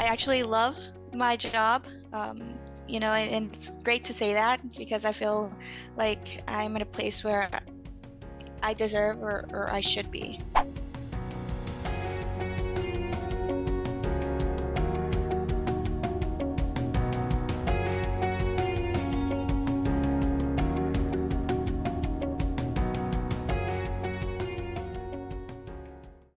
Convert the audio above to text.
I actually love my job. Um, you know, and, it's great to say that because I feel like I'm in a place where I deserve or, or I should be.